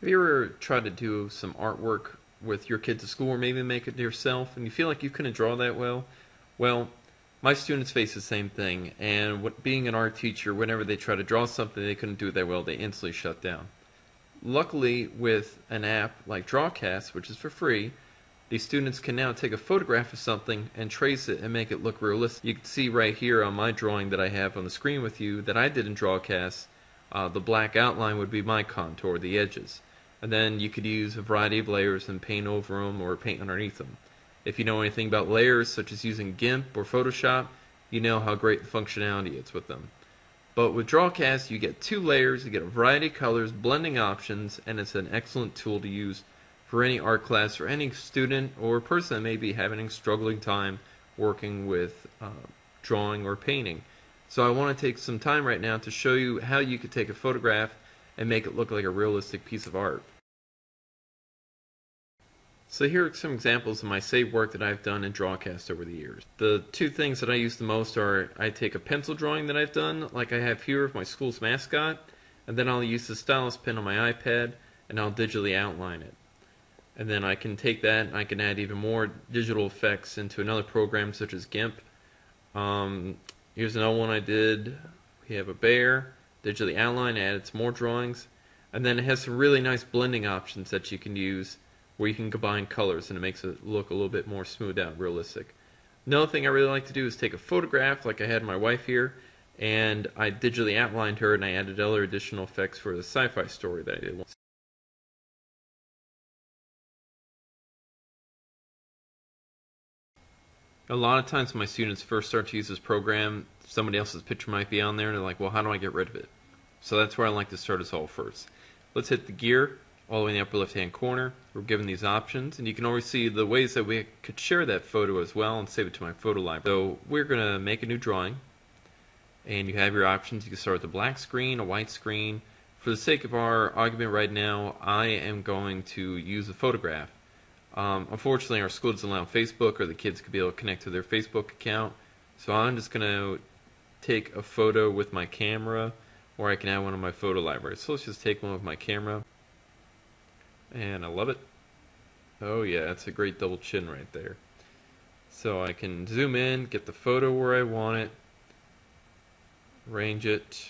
Have you ever tried to do some artwork with your kids at school or maybe make it yourself and you feel like you couldn't draw that well? Well, my students face the same thing, and what, being an art teacher, whenever they try to draw something they couldn't do it that well, they instantly shut down. Luckily, with an app like Drawcast, which is for free, these students can now take a photograph of something and trace it and make it look realistic. You can see right here on my drawing that I have on the screen with you that I did in Drawcast, uh, the black outline would be my contour, the edges. And then you could use a variety of layers and paint over them or paint underneath them. If you know anything about layers, such as using GIMP or Photoshop, you know how great the functionality is with them. But with Drawcast, you get two layers, you get a variety of colors, blending options, and it's an excellent tool to use for any art class or any student or person that may be having a struggling time working with uh, drawing or painting. So I want to take some time right now to show you how you could take a photograph and make it look like a realistic piece of art. So here are some examples of my saved work that I've done in Drawcast over the years. The two things that I use the most are I take a pencil drawing that I've done, like I have here of my school's mascot, and then I'll use the stylus pen on my iPad and I'll digitally outline it. And then I can take that and I can add even more digital effects into another program such as GIMP. Um, here's another one I did. We have a bear, digitally outline, added some more drawings. And then it has some really nice blending options that you can use where you can combine colors and it makes it look a little bit more smoothed out, realistic. Another thing I really like to do is take a photograph like I had my wife here and I digitally outlined her and I added other additional effects for the sci-fi story that I did. A lot of times when my students first start to use this program, somebody else's picture might be on there and they're like, well, how do I get rid of it? So that's where I like to start us all first. Let's hit the gear all the way in the upper left hand corner. We're given these options, and you can always see the ways that we could share that photo as well and save it to my photo library. So we're going to make a new drawing, and you have your options. You can start with a black screen, a white screen. For the sake of our argument right now, I am going to use a photograph. Um, unfortunately, our school doesn't allow Facebook, or the kids could be able to connect to their Facebook account. So I'm just going to take a photo with my camera, or I can add one of my photo libraries. So let's just take one with my camera. And I love it. Oh yeah, that's a great double chin right there. So I can zoom in, get the photo where I want it, range it,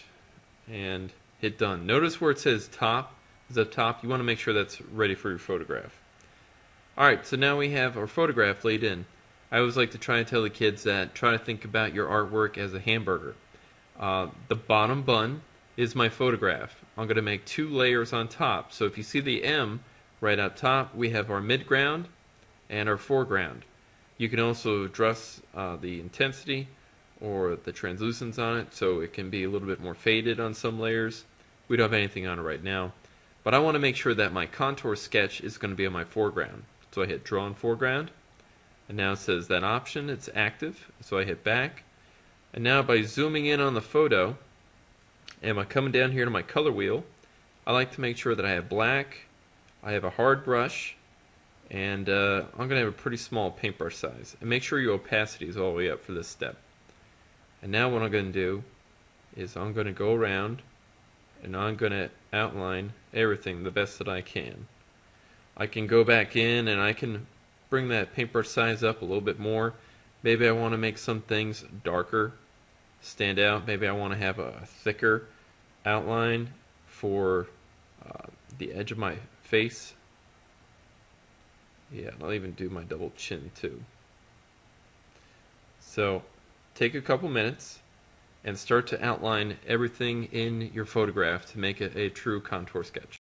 and hit done. Notice where it says top is up top. You want to make sure that's ready for your photograph. Alright, so now we have our photograph laid in. I always like to try and tell the kids that try to think about your artwork as a hamburger. Uh, the bottom bun is my photograph. I'm going to make two layers on top. So if you see the M right up top, we have our midground and our foreground. You can also address uh, the intensity or the translucence on it so it can be a little bit more faded on some layers. We don't have anything on it right now. But I want to make sure that my contour sketch is going to be on my foreground. So I hit draw on foreground. And now it says that option, it's active. So I hit back. And now by zooming in on the photo, and by coming down here to my color wheel, I like to make sure that I have black, I have a hard brush, and uh, I'm going to have a pretty small paintbrush size. And make sure your opacity is all the way up for this step. And now what I'm going to do is I'm going to go around and I'm going to outline everything the best that I can. I can go back in and I can bring that paintbrush size up a little bit more. Maybe I want to make some things darker stand out. Maybe I want to have a thicker outline for uh, the edge of my face. Yeah, I'll even do my double chin too. So take a couple minutes and start to outline everything in your photograph to make it a true contour sketch.